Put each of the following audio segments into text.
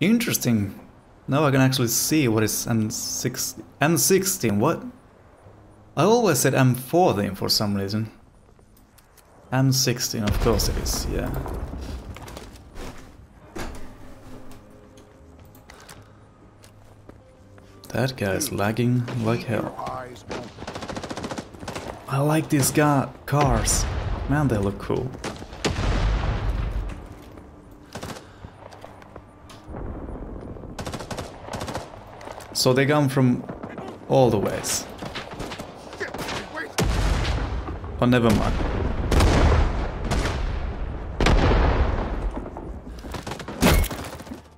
Interesting. Now I can actually see what is M6, M16, what? I always said M14 for some reason. M16, of course it is, yeah. That guy is lagging like hell. I like these ga cars. Man, they look cool. So they come from all the ways. Oh, never mind.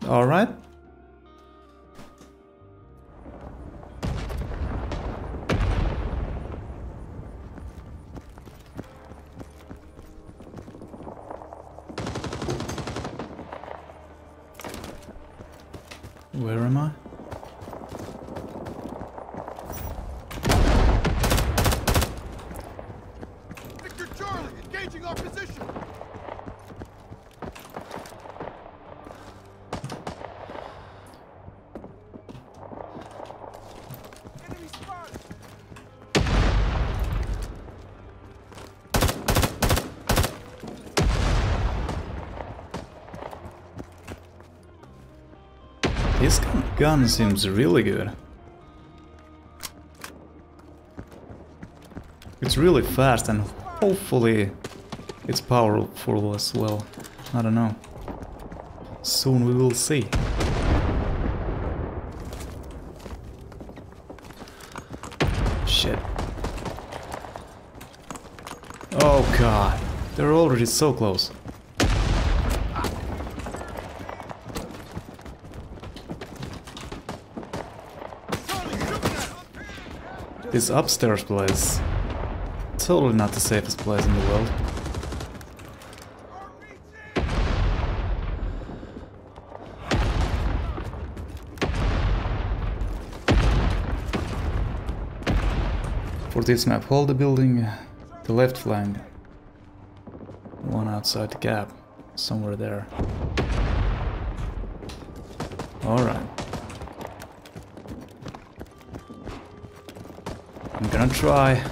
Alright. Charlie, engaging our position. This gun seems really good. It's really fast and hopefully it's powerful as well. I don't know. Soon we will see. Shit. Oh god. They're already so close. This upstairs place. Totally not the safest place in the world. For this map, hold the building, the left flank. One outside the gap, somewhere there. Alright. I'm gonna try.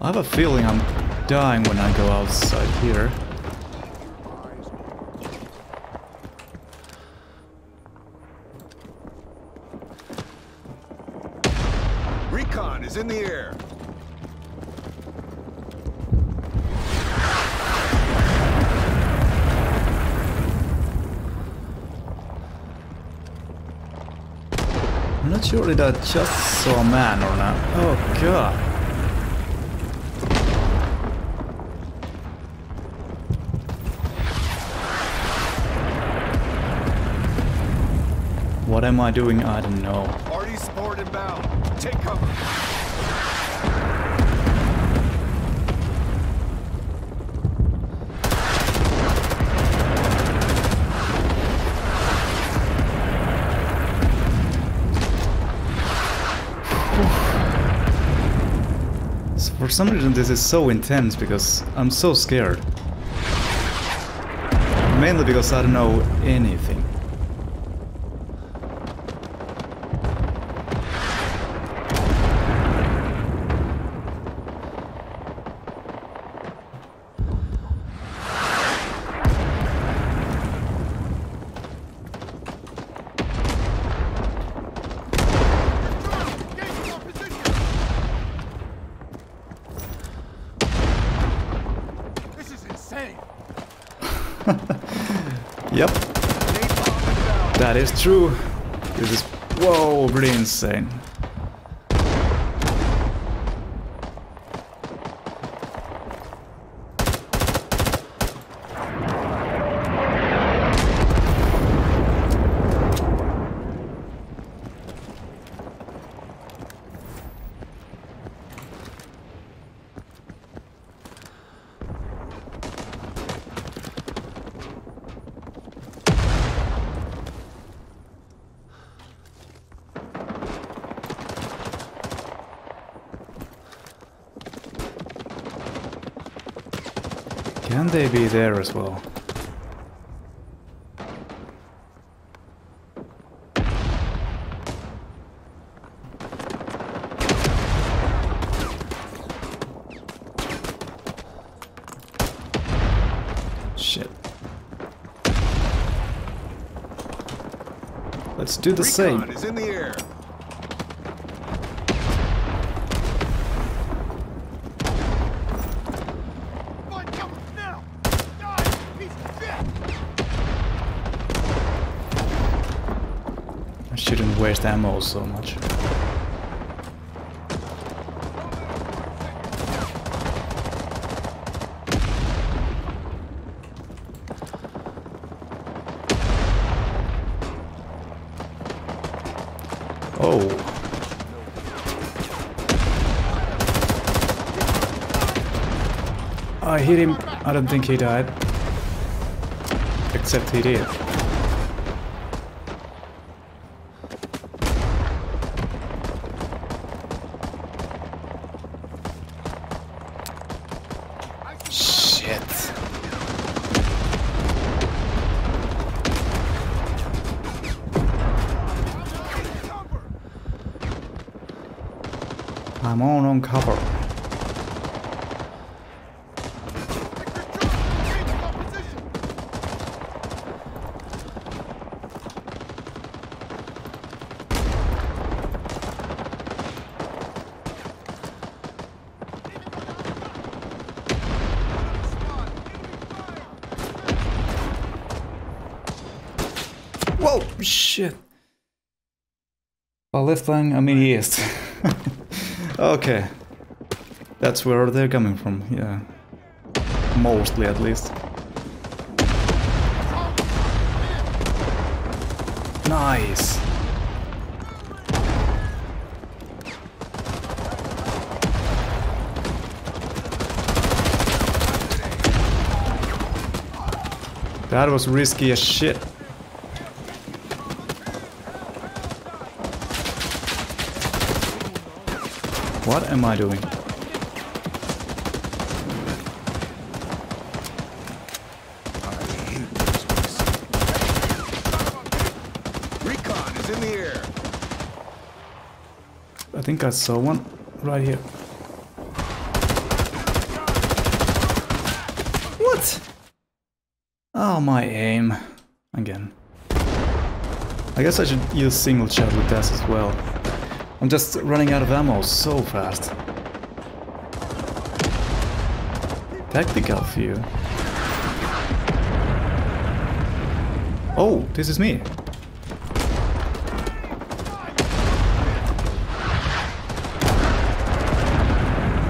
I have a feeling I'm dying when I go outside here. Recon is in the air. I'm not sure that I just saw a man or not. Oh god. What am I doing? I don't know. Support inbound. Take cover. So for some reason this is so intense because I'm so scared. Mainly because I don't know anything. Engaging our position. This is insane. Yep, Napalm inbound. that is true. This is whoa, pretty insane. Can they be there as well? Shit. Let's do the same. Recon is in the air. Find cover now! Die, piece of shit! I shouldn't waste ammo so much. Oh. I hit him. I don't think he died. Except he did. Shit. I'm on on cover. Whoa, shit. Flank, I mean east. okay. That's where they're coming from, yeah. Mostly, at least. Nice. That was risky as shit. What am I doing? Recon is in the air. I think I saw one right here. What? Oh, my aim. Again. I guess I should use single shot with that as well. I'm just running out of ammo so fast. Tactical view. Oh, this is me.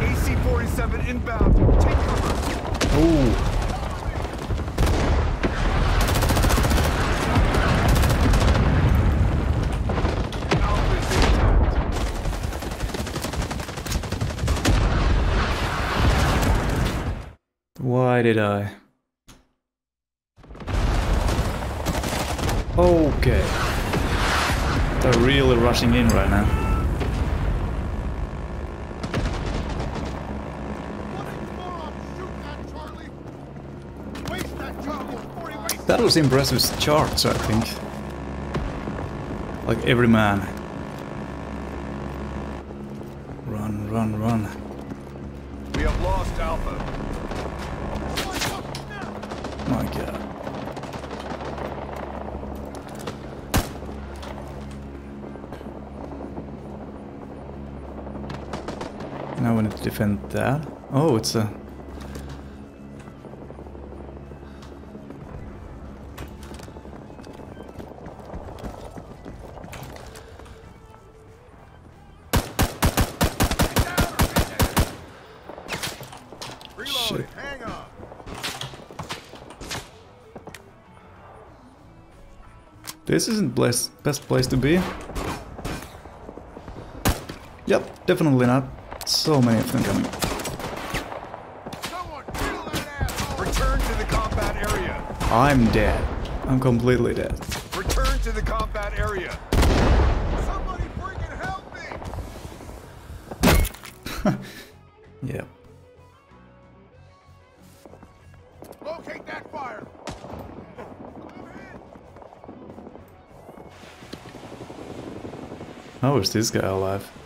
AC-47 inbound. Take cover. Oh. Alpha is intact. Why did I? Okay. They're really rushing in right now. That was impressive charts, I think. Like every man. Now we need to defend that. Oh, it's a... Reloading. Shit. Hang on. This isn't best place to be. Yep, definitely not. So many of them coming. Someone kill that asshole. Return to the combat area. I'm dead. I'm completely dead. Return to the combat area. Somebody freaking help me. Yep. Take that fire. How is this guy alive?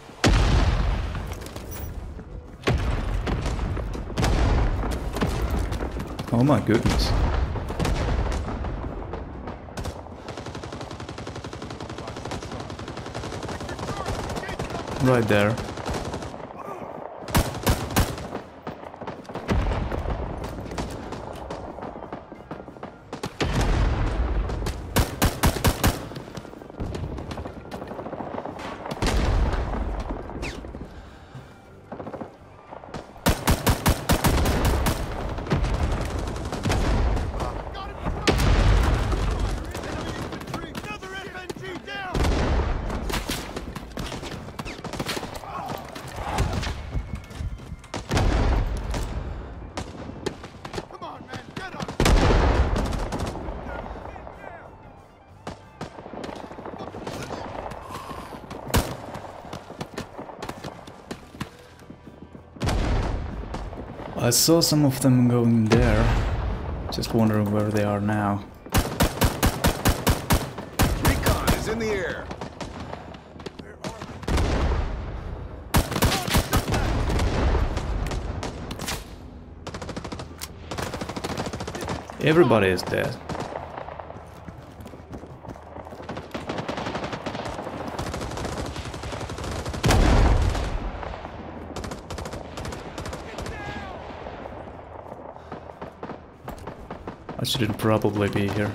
Oh my goodness. Right there. Saw some of them going there. Just wondering where they are now. Recon is in the air. Everybody is dead. I shouldn't probably be here.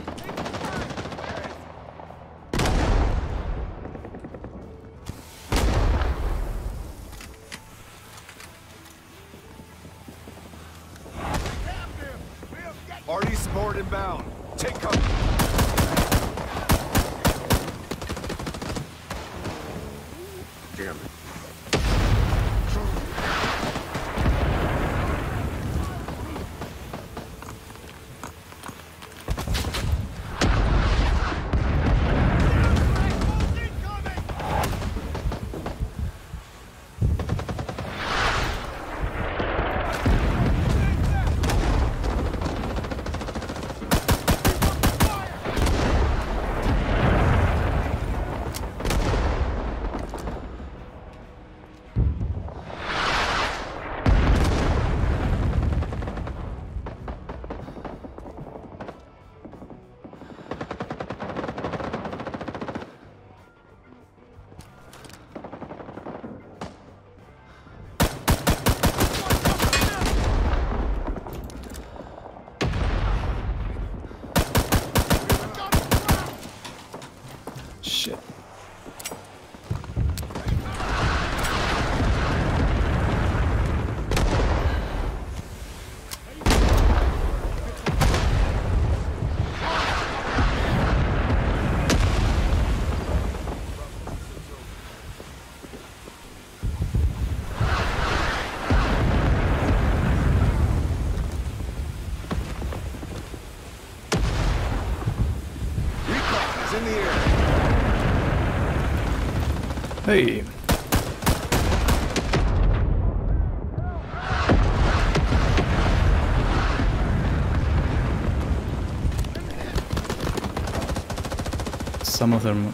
Some of them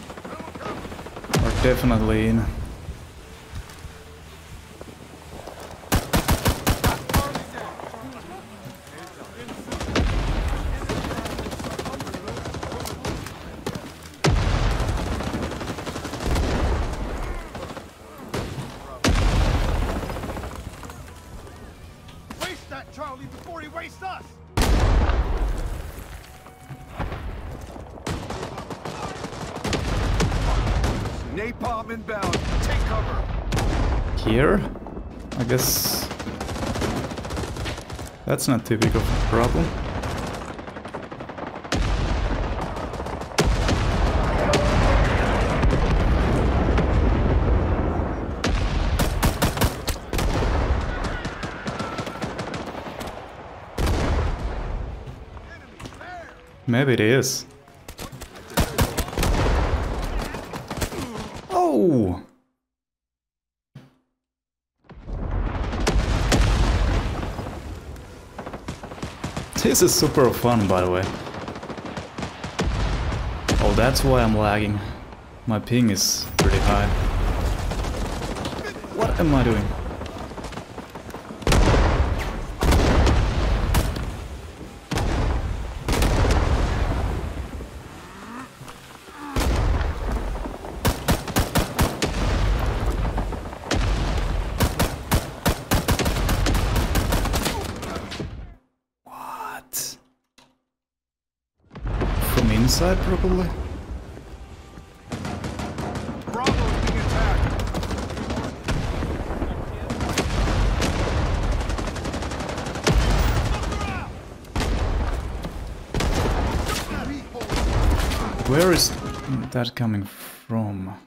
are definitely in. That's not too big of a problem. Maybe it is. Oh! This is super fun, by the way. Oh, that's why I'm lagging. My ping is pretty high. What am I doing? What? From inside, probably? Where is that coming from?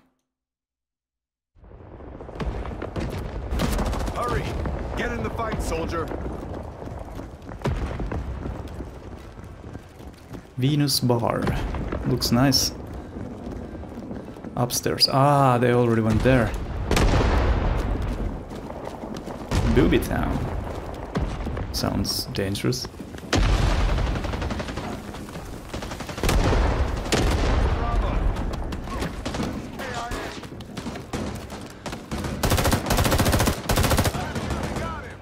Venus Bar. Looks nice. Upstairs. Ah, they already went there. Booby Town. Sounds dangerous. Bravo. Got him.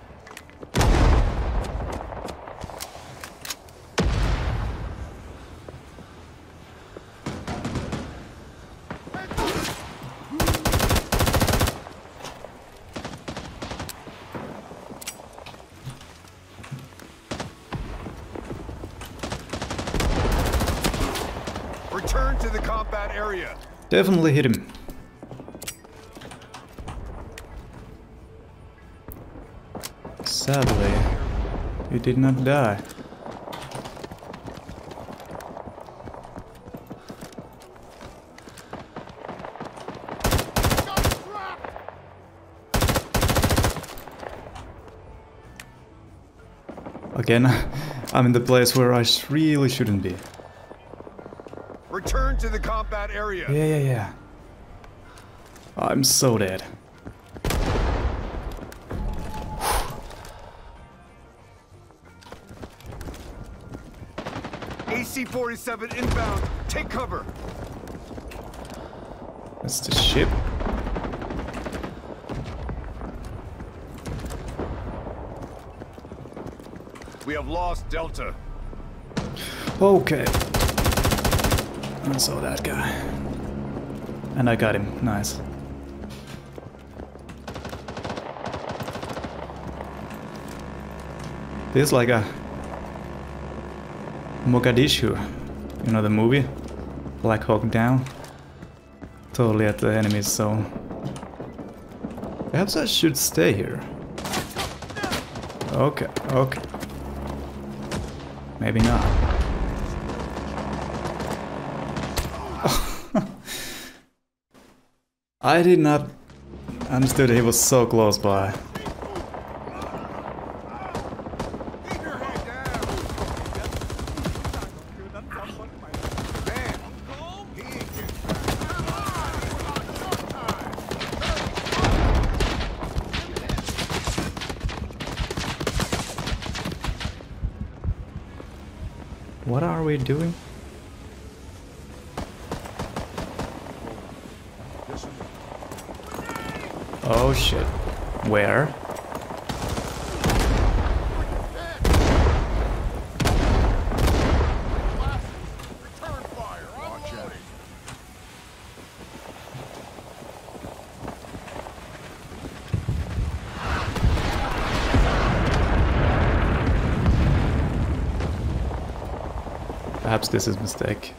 Return to the combat area. Definitely hit him. Sadly, he did not die. Again, I'm in the place where I really shouldn't be. Return to the combat area. Yeah, yeah, yeah. I'm so dead. AC-47 inbound. Take cover. That's the ship. We have lost Delta. Okay. I saw that guy. And I got him. Nice. This is like a Mogadishu. You know the movie? Black Hawk Down. Totally at the enemy's zone. Perhaps I should stay here. Okay, okay. Maybe not. I did not understood he was so close by. What are we doing? Oh shit. Where? Perhaps this is a mistake.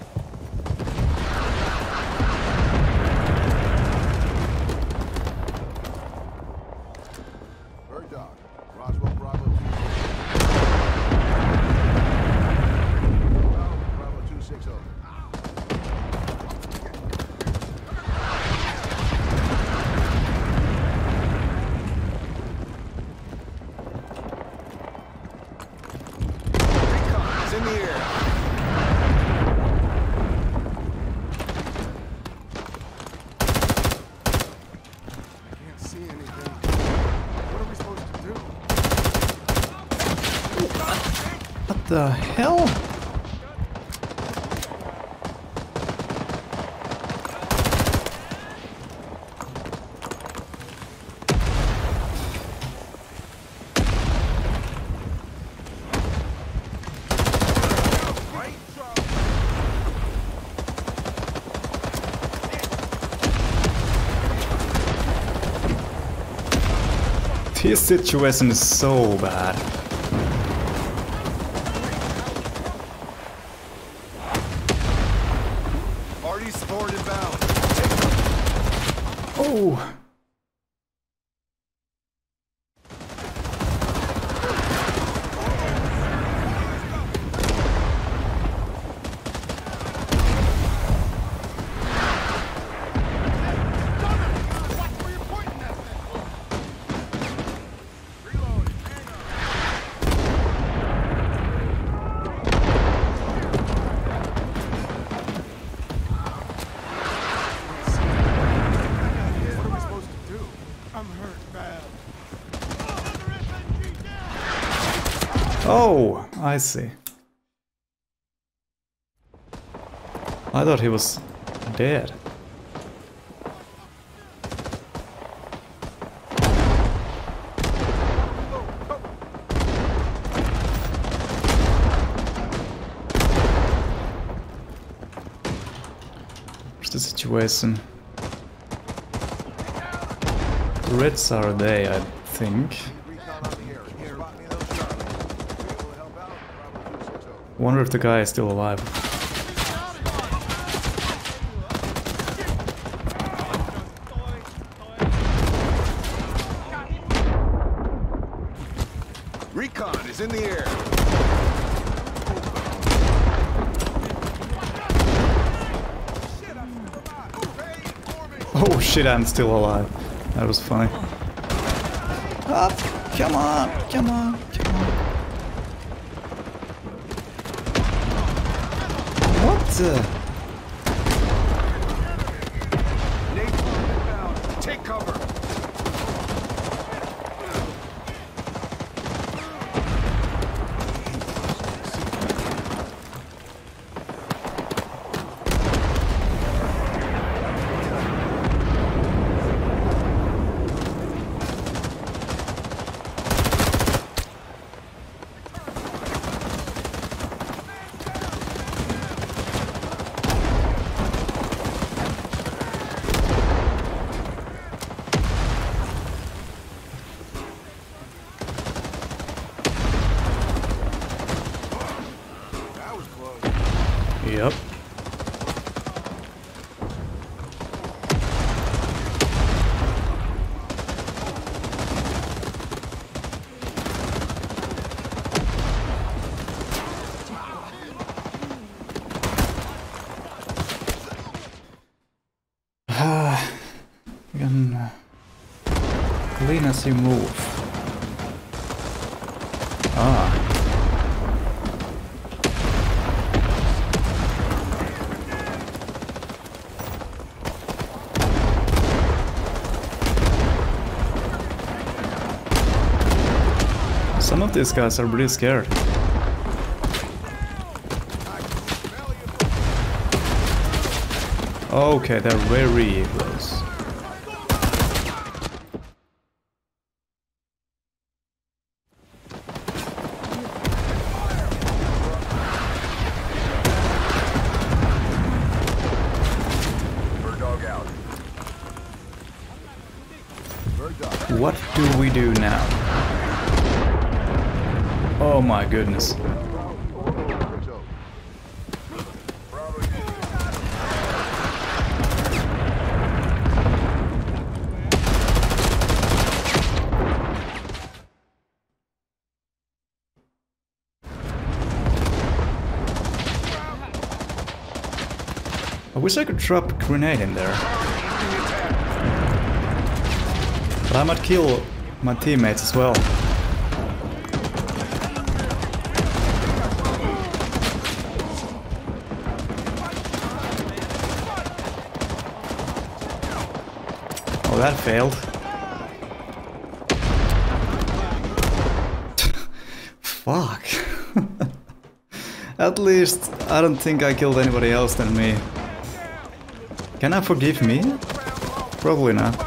The hell? This situation is so bad. Arty support inbound. Oh! Watch where you're pointing that thing. Reload. Hang on. What are we supposed to do? I'm hurt bad. Oh, I see. I thought he was dead. What's the situation? The Reds are they, I think. Recon on the air. Here, spot me in those shots. Able to help out? Bravo 260. I wonder if the guy is still alive. Recon is in the air. Oh shit, I'm still alive. That was funny. Up! Come on! Come on! Come Yep. Ah, you can uh, clean as you move. Ah. Some of these guys are really scared. Okay, they're very close. Oh my goodness. I wish I could drop a grenade in there. But I might kill my teammates as well. Oh, that failed. Fuck. At least I don't think I killed anybody else than me. Can I forgive me? Probably not.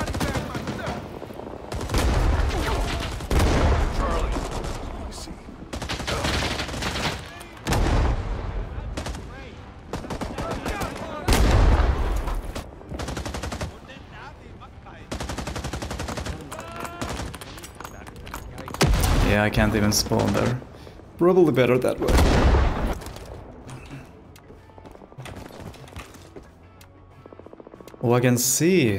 Yeah, I can't even spawn there. Probably better that way. Oh, I can see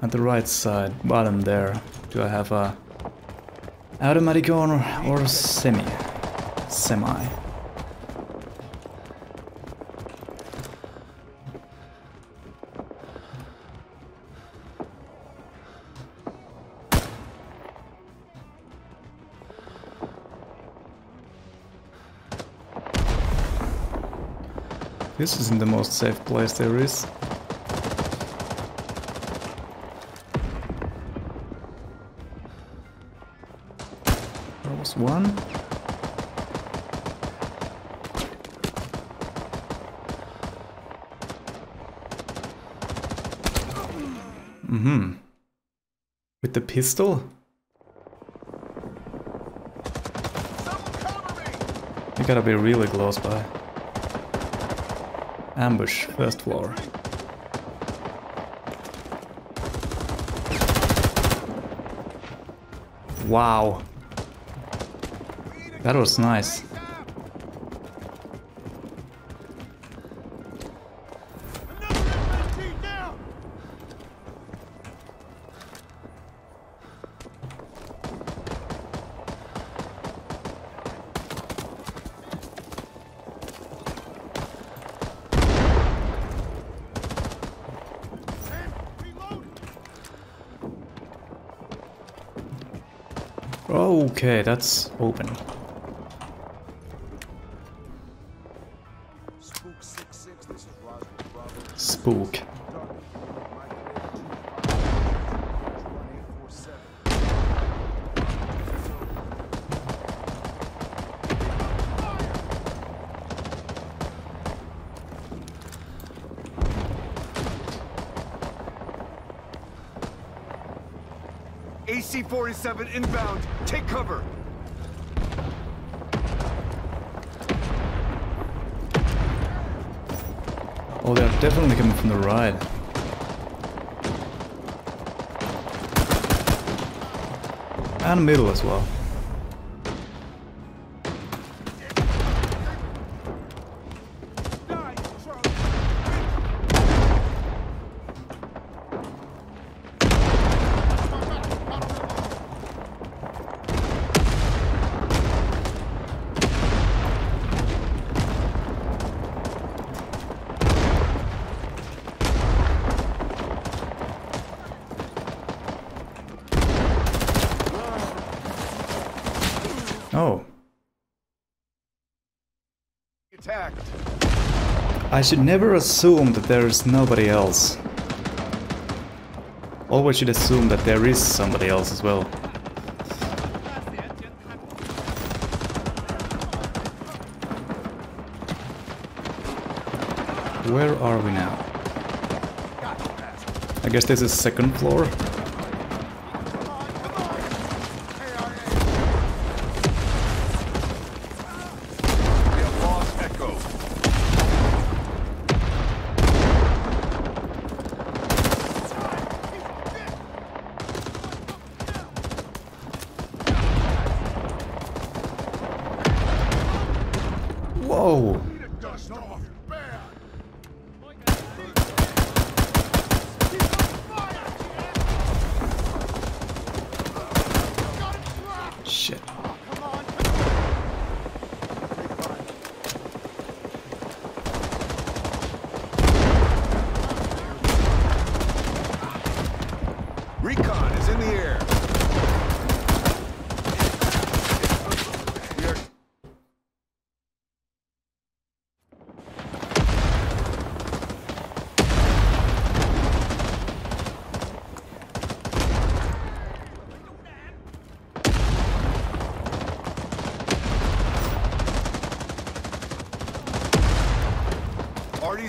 at the right side, bottom there. Do I have a automatic gun or, or semi? Semi. This isn't the most safe place there is. There was one. Mm-hmm. With the pistol? You gotta be really close by. Ambush, first floor. Wow, that was nice. That's open. Spook 6-6, this is Roswell Bravo. Spook. Target. Mike 1847. AC-47 inbound. Take cover. Oh, they're definitely coming from the right. And middle as well. I should never assume that there is nobody else. Always should assume that there is somebody else as well. Where are we now? I guess this is second floor.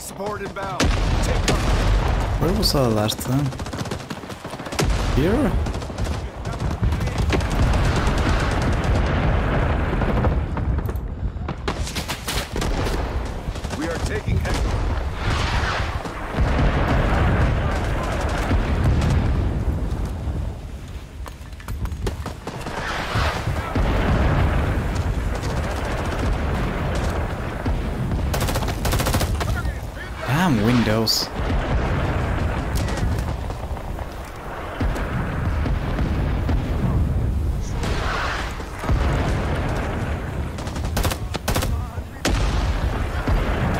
Support inbound. Where was I last time? Here? We are taking Echo. Damn windows.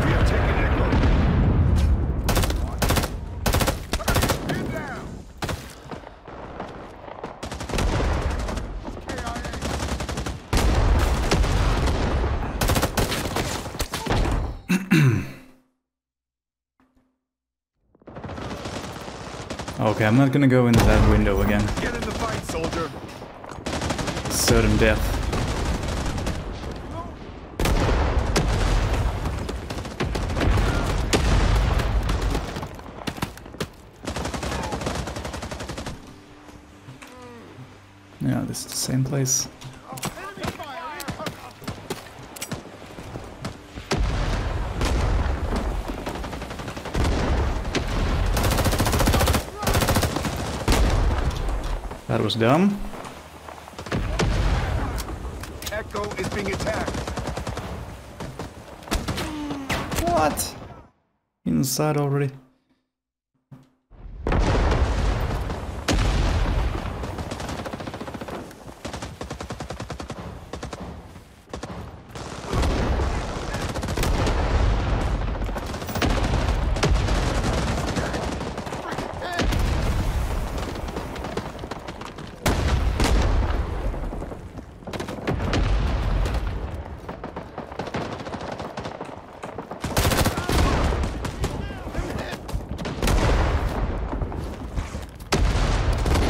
We have taken Echo. Get down. Okay, I'm not gonna go into that window again. Get in the fight, soldier. Certain death. Yeah, this is the same place. That was dumb. Echo is being attacked. What? Inside already.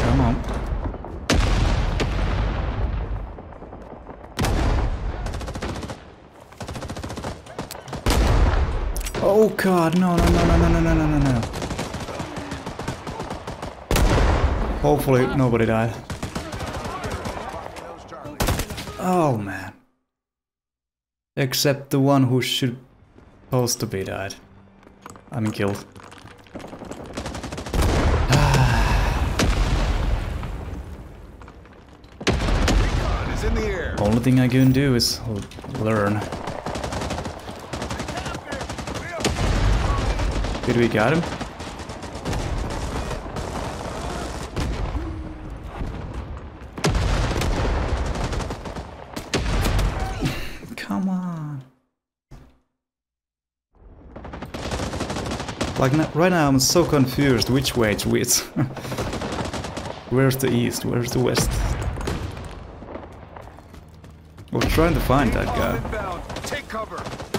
Come on. Oh god, no, no, no, no, no, no, no, no, no. Hopefully nobody died. Oh man. Except the one who should supposed to be died. I mean killed. Recon is in the air. Only thing I can do is learn. Did we got him? Come on. Like right now I'm so confused which way is which. Where's the east? Where's the west? We're trying to find that Bomb guy.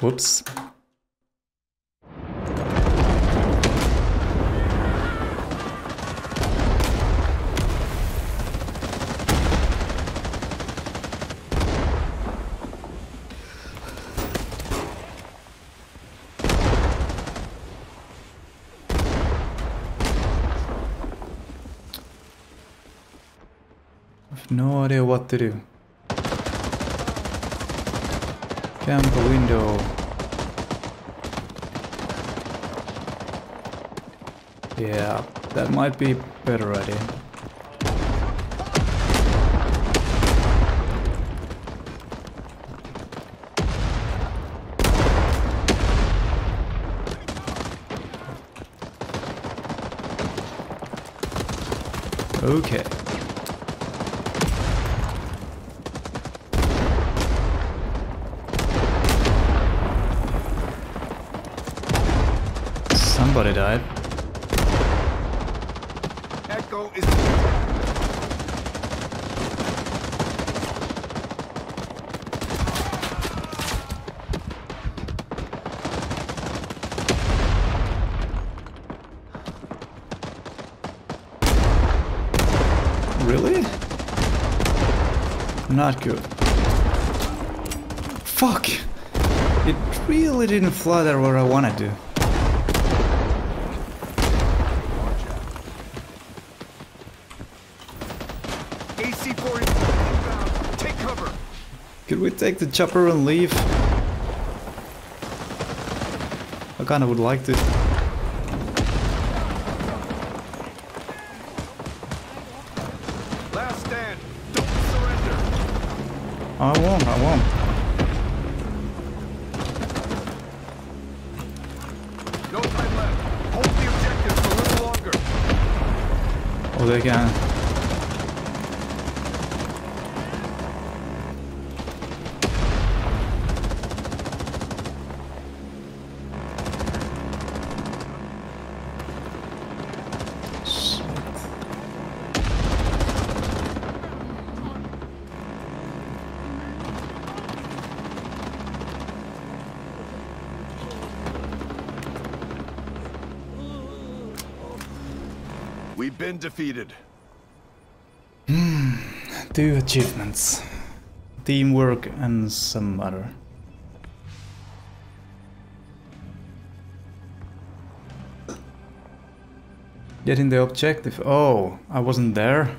Whoops. No idea what to do. Camp window. Yeah, that might be better idea. Okay. Somebody died. Echo is really? Not good. Fuck! It really didn't fly there where I wanted to. AC-4 inbound. Take cover. Could we take the chopper and leave? I kinda would like to. Last stand. Don't surrender. I won't, I won't. No time left. Hold the objectives a little longer. Oh, they can. Been defeated. Hmm, Two achievements. Teamwork and some other. Getting the objective. Oh, I wasn't there.